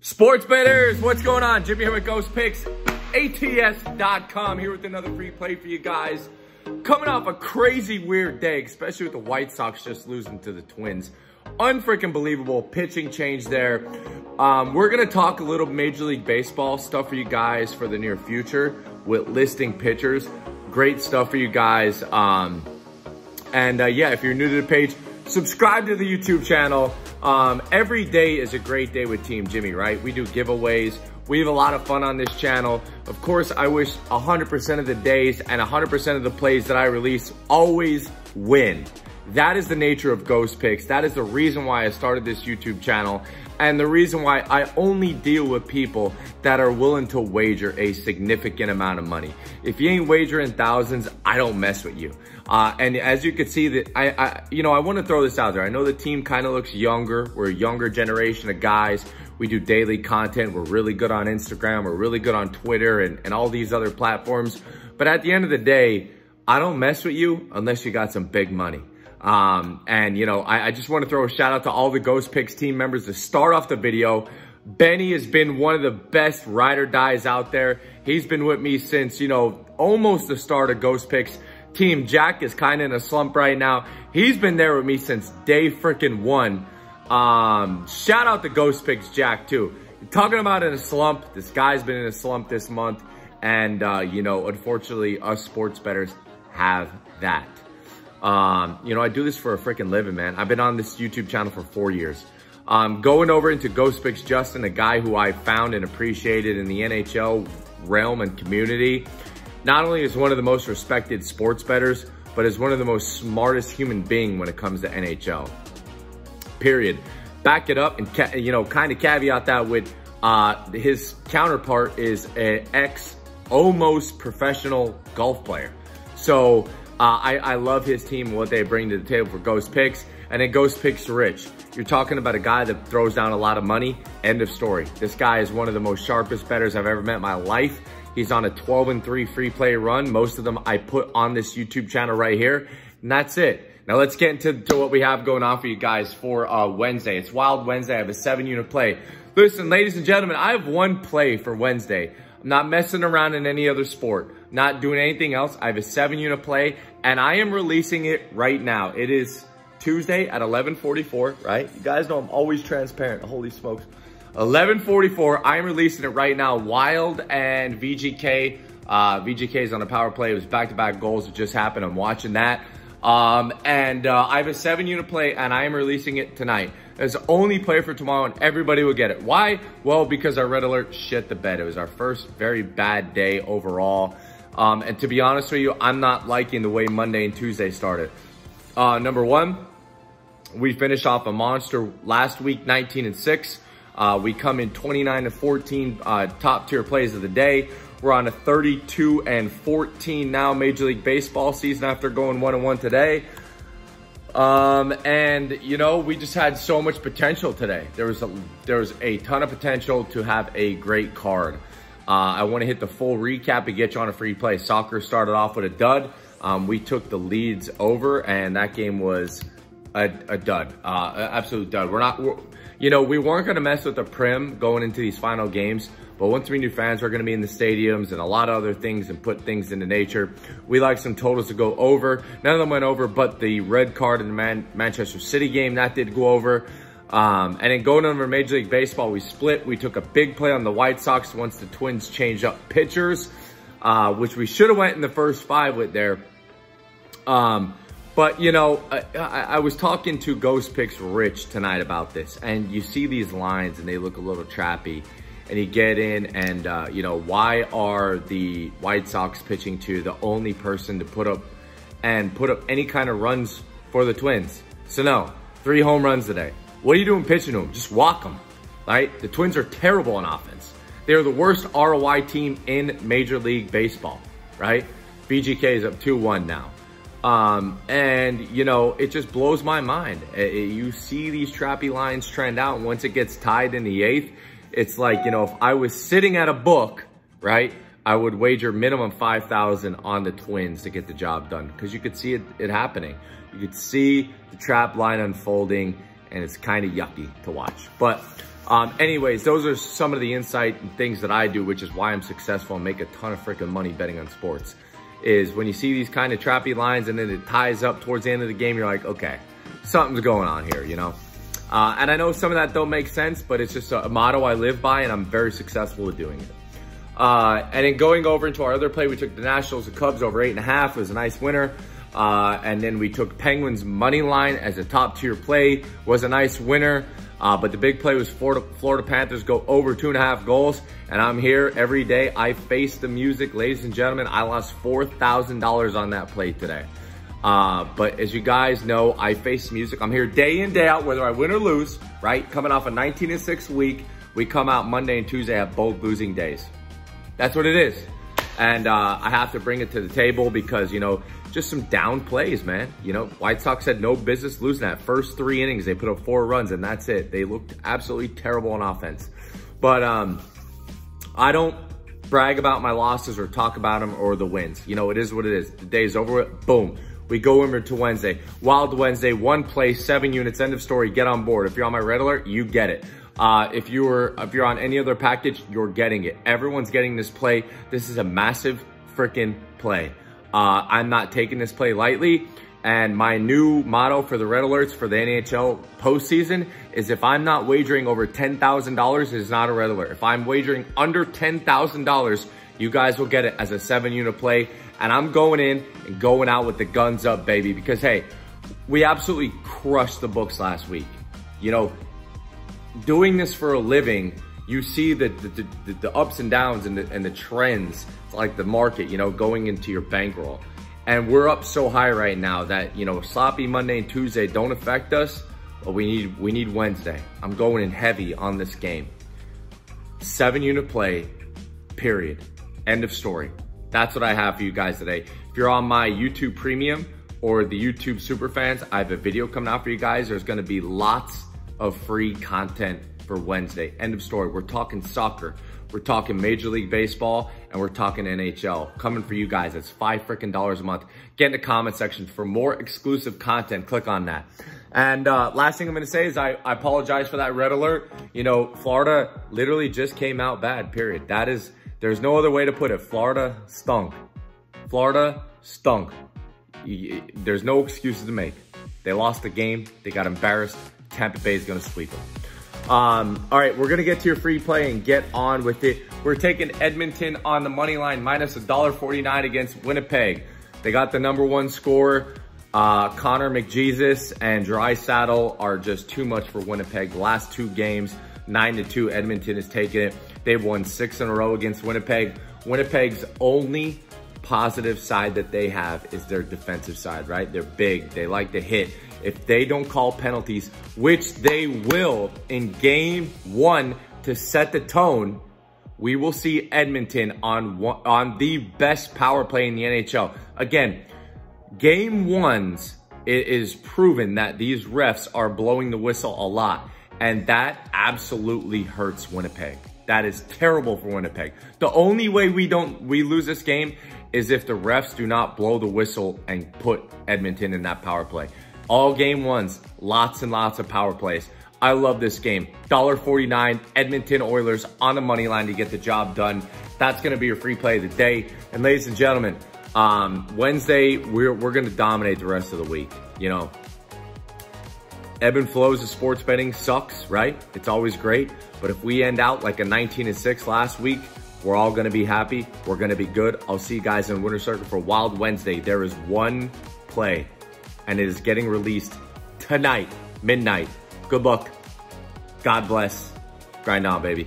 Sports betters, what's going on? Jimmy here with Ghost Picks, ATS.com here with another free play for you guys. Coming off a crazy weird day, especially with the White Sox just losing to the Twins. Unfreaking believable pitching change there. Um, we're going to talk a little Major League Baseball stuff for you guys for the near future with listing pitchers. Great stuff for you guys. Um, and uh, yeah, if you're new to the page, subscribe to the YouTube channel. Um, every day is a great day with Team Jimmy, right? We do giveaways. We have a lot of fun on this channel. Of course, I wish 100% of the days and 100% of the plays that I release always win. That is the nature of Ghost Picks. That is the reason why I started this YouTube channel and the reason why I only deal with people that are willing to wager a significant amount of money. If you ain't wagering thousands, I don't mess with you. Uh, and as you can see that I, I, you know, I want to throw this out there. I know the team kind of looks younger. We're a younger generation of guys. We do daily content. We're really good on Instagram. We're really good on Twitter and, and all these other platforms. But at the end of the day, I don't mess with you unless you got some big money. Um, and, you know, I, I just want to throw a shout out to all the Ghost Picks team members to start off the video. Benny has been one of the best rider dies out there. He's been with me since, you know, almost the start of Ghost Picks. Team Jack is kind of in a slump right now. He's been there with me since day freaking one. Um, shout out to Ghost Picks Jack too. Talking about in a slump. This guy's been in a slump this month. And, uh, you know, unfortunately, us sports betters have that. Um, you know, I do this for a freaking living, man. I've been on this YouTube channel for four years. Um, going over into Ghost Picks Justin, a guy who I found and appreciated in the NHL realm and community. Not only is one of the most respected sports betters, but is one of the most smartest human being when it comes to NHL. Period. Back it up and, you know, kind of caveat that with uh, his counterpart is an ex almost professional golf player. So uh, I, I love his team, and what they bring to the table for Ghost Picks. And then Ghost Picks Rich. You're talking about a guy that throws down a lot of money. End of story. This guy is one of the most sharpest betters I've ever met in my life. He's on a 12 and 3 free play run. Most of them I put on this YouTube channel right here. And that's it. Now let's get into to what we have going on for you guys for uh, Wednesday. It's Wild Wednesday. I have a seven unit play. Listen, ladies and gentlemen, I have one play for Wednesday. I'm not messing around in any other sport, not doing anything else. I have a seven unit play and I am releasing it right now. It is Tuesday at 11:44, right? You guys know I'm always transparent. Holy smokes. 11:44. I'm releasing it right now. Wild and VGK. Uh, VGK is on a power play. It was back-to-back -back goals that just happened. I'm watching that. Um, and uh, I have a seven-unit play, and I am releasing it tonight. It's the only play for tomorrow, and everybody will get it. Why? Well, because our red alert shit the bed. It was our first very bad day overall. Um, and to be honest with you, I'm not liking the way Monday and Tuesday started. Uh, number one, we finished off a monster last week, 19 and 6. Uh, we come in 29 to 14 uh, top tier plays of the day. We're on a 32 and 14 now Major League Baseball season after going one and one today. Um, and you know, we just had so much potential today. There was a, there was a ton of potential to have a great card. Uh, I want to hit the full recap and get you on a free play. Soccer started off with a dud. Um, we took the leads over, and that game was a, a dud, uh, absolute dud. We're not, we're, you know, we weren't going to mess with the Prem going into these final games, but once we knew fans were going to be in the stadiums and a lot of other things and put things into nature, we like some totals to go over. None of them went over, but the red card in the Man Manchester City game, that did go over. Um, and then going over Major League Baseball, we split. We took a big play on the White Sox once the Twins changed up pitchers, uh, which we should have went in the first five with there. Um, but, you know, I, I, I, was talking to Ghost Picks Rich tonight about this, and you see these lines, and they look a little trappy. And you get in, and, uh, you know, why are the White Sox pitching to the only person to put up and put up any kind of runs for the Twins? So, no, three home runs today. What are you doing pitching to them? Just walk them, right? The Twins are terrible on offense. They are the worst ROI team in Major League Baseball, right? VGK is up 2-1 now. Um, and, you know, it just blows my mind. It, it, you see these trappy lines trend out, and once it gets tied in the eighth, it's like, you know, if I was sitting at a book, right, I would wager minimum 5,000 on the Twins to get the job done because you could see it, it happening. You could see the trap line unfolding and it's kind of yucky to watch. But Um, anyways, those are some of the insight and things that I do, which is why I'm successful and make a ton of freaking money betting on sports. Is when you see these kind of trappy lines and then it ties up towards the end of the game, you're like, okay, something's going on here, you know? Uh, and I know some of that don't make sense, but it's just a, motto I live by and I'm very successful at doing it. Uh, and then going over into our other play, we took the Nationals the Cubs over eight and a half. It was a nice winner. Uh, and then we took Penguins money line as a top tier play. Was a nice winner. Uh, but the big play was Florida, Florida Panthers go over two and a half goals. And I'm here every day. I face the music. Ladies and gentlemen, I lost $4,000 on that play today. Uh, but as you guys know, I face music. I'm here day in, day out, whether I win or lose, right? Coming off a 19 and 6 week, we come out Monday and Tuesday have both losing days. That's what it is. And uh, I have to bring it to the table because, you know, just some down plays, man. You know, White Sox had no business losing that first three innings. They put up four runs and that's it. They looked absolutely terrible on offense. But um, I don't brag about my losses or talk about them or the wins. You know, it is what it is. The day's over. Boom. We go over to Wednesday. Wild Wednesday, one play, seven units, end of story, get on board. If you're on my red alert, you get it. Uh, if you're if you're on any other package, you're getting it. Everyone's getting this play. This is a massive freaking play. Uh, I'm not taking this play lightly. And my new motto for the red alerts for the NHL postseason is if I'm not wagering over $10,000, it's not a red alert. If I'm wagering under $10,000, you guys will get it as a seven unit play. And I'm going in and going out with the guns up, baby, because hey, we absolutely crushed the books last week. You know, doing this for a living, you see the, the, the, the ups and downs and the, and the trends, like the market, you know, going into your bankroll. And we're up so high right now that, you know, sloppy Monday and Tuesday don't affect us, but we need, we need Wednesday. I'm going in heavy on this game. Seven unit play, period. End of story. That's what I have for you guys today. If you're on my YouTube premium or the YouTube super fans, I have a video coming out for you guys. There's gonna be lots of free content for Wednesday. End of story. We're talking soccer. We're talking Major League Baseball and we're talking NHL. Coming for you guys. It's five freaking dollars a month. Get in the comment section for more exclusive content. Click on that. And uh, last thing I'm going to say is I, I apologize for that red alert. You know, Florida literally just came out bad, period. That is, there's no other way to put it. Florida stunk. Florida stunk. There's no excuses to make. They lost the game. They got embarrassed. Tampa Bay is going to sweep them. Um, all right, we're to get to your free play and get on with it. We're taking Edmonton on the money line minus $1.49 against Winnipeg. They got the number one score. Uh, Connor McJesus and Draisaitl are just too much for Winnipeg. Last two games, 9 to 2, Edmonton has taken it. They've won six in a row against Winnipeg. Winnipeg's only positive side that they have is their defensive side, right? They're big. They like to hit if they don't call penalties, which they will in game one to set the tone, we will see Edmonton on one, on the best power play in the NHL. Again, game ones, it is proven that these refs are blowing the whistle a lot. And that absolutely hurts Winnipeg. That is terrible for Winnipeg. The only way we don't we lose this game is if the refs do not blow the whistle and put Edmonton in that power play. All game ones, lots and lots of power plays. I love this game. $1.49, Edmonton Oilers on the money line to get the job done. That's going to be your free play of the day. And ladies and gentlemen, um, Wednesday, we're, we're going to dominate the rest of the week. You know, ebb and flows of sports betting sucks, right? It's always great. But if we end out like a 19 and 6 last week, we're all to be happy. We're to be good. I'll see you guys in Winter Circle for Wild Wednesday. There is one play and it is getting released tonight, midnight. Good luck. God bless. Grind on, baby.